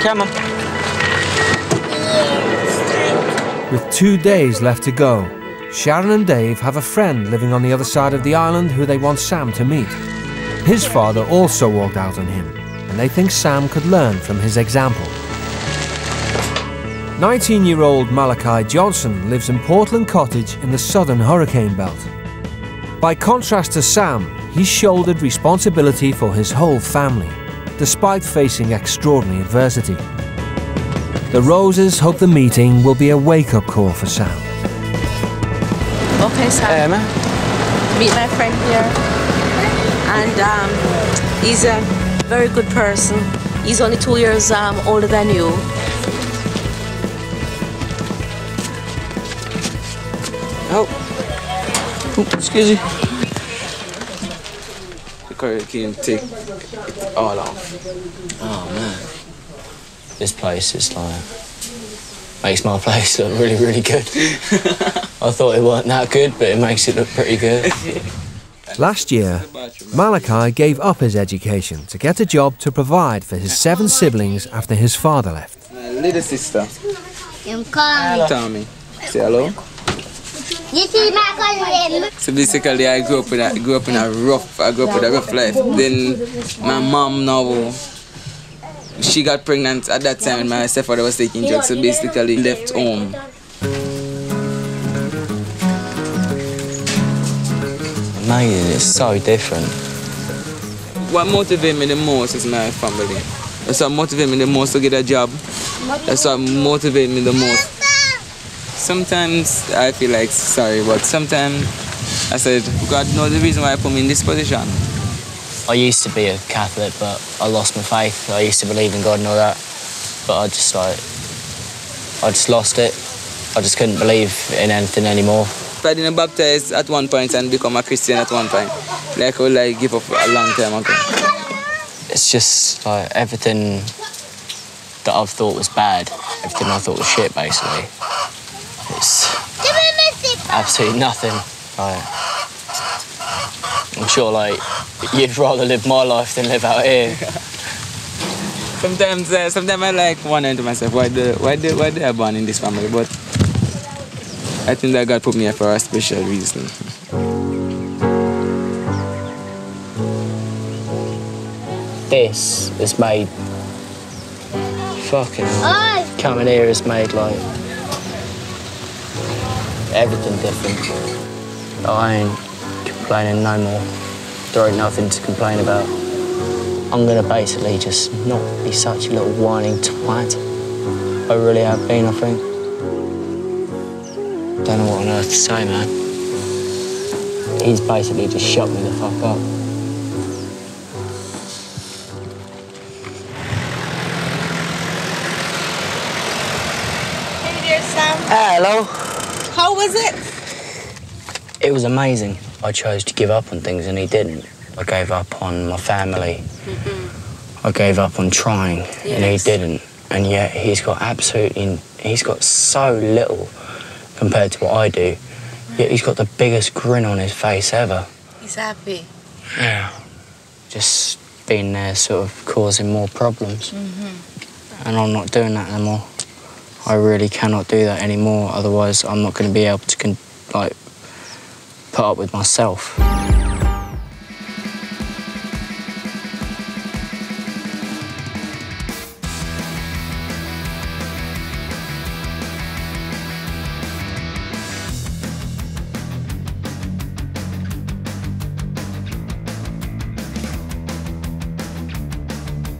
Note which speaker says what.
Speaker 1: Come on.
Speaker 2: With two days left to go, Sharon and Dave have a friend living on the other side of the island who they want Sam to meet. His father also walked out on him, and they think Sam could learn from his example. 19 year old Malachi Johnson lives in Portland Cottage in the southern hurricane belt. By contrast to Sam, he shouldered responsibility for his whole family, despite facing extraordinary adversity. The Roses hope the meeting will be a wake up call for Sam.
Speaker 3: Okay, Sam.
Speaker 1: Hey, man.
Speaker 3: Meet my friend here. And um, he's a very good person. He's only two years um, older than you.
Speaker 1: Oh. oh excuse you. The hurricane take it all off.
Speaker 4: Oh man, this place is like makes my place look really, really good. I thought it wasn't that good, but it makes it look pretty good.
Speaker 2: Last year, Malachi gave up his education to get a job to provide for his seven siblings after his father left.
Speaker 1: My little sister,
Speaker 5: I'm calling.
Speaker 1: Tommy. Say hello.
Speaker 5: This is my cousin.
Speaker 1: So basically, I grew up in a grew up in a rough I grew up with a rough life. Then my mom now she got pregnant at that time and my stepfather was taking drugs. So basically left home.
Speaker 4: Amazing, it's so different.
Speaker 1: What motivates me the most is my family. That's what motivates me the most to get a job. That's what motivates me the most. Sometimes I feel like sorry, but sometimes I said, God knows the reason why I put me in this position.
Speaker 4: I used to be a Catholic, but I lost my faith. I used to believe in God and all that, but I just like, I just lost it. I just couldn't believe in anything anymore.
Speaker 1: I didn't baptize at one point and become a Christian at one point. Like I would like give up a long time ago.
Speaker 4: It's just like everything that I've thought was bad, everything I thought was shit, basically. It's absolutely nothing. Like, I'm sure, like, you'd rather live my life than live out here.
Speaker 1: Sometimes, uh, sometimes I like wondering to myself, why the, why the, why did I born in this family? But I think that God put me here for a special reason.
Speaker 4: This is made. Fucking. hell. Coming here is made like. Everything different. I ain't complaining no more. There ain't nothing to complain about. I'm gonna basically just not be such a little whining twat. I really have been, I think. Don't know what on earth to say, man. He's basically just shut me the fuck up.
Speaker 3: Hey there, Sam.
Speaker 4: Hello.
Speaker 3: How was it?
Speaker 4: It was amazing. I chose to give up on things and he didn't. I gave up on my family. Mm-hmm. I gave up on trying and he didn't. And yet he's got absolutely, he's got so little compared to what I do. Yet he's got the biggest grin on his face ever.
Speaker 3: He's happy.
Speaker 4: Yeah. Just being there sort of causing more problems. Mm-hmm. And I'm not doing that anymore. I really cannot do that anymore. Otherwise, I'm not going to be able to, like, put up with myself.